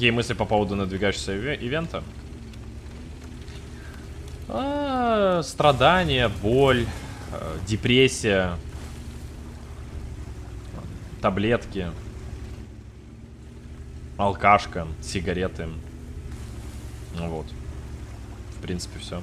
Какие мысли по поводу надвигающегося ивента? А, страдания, боль, э, депрессия, таблетки, алкашка, сигареты. Ну вот. В принципе, все.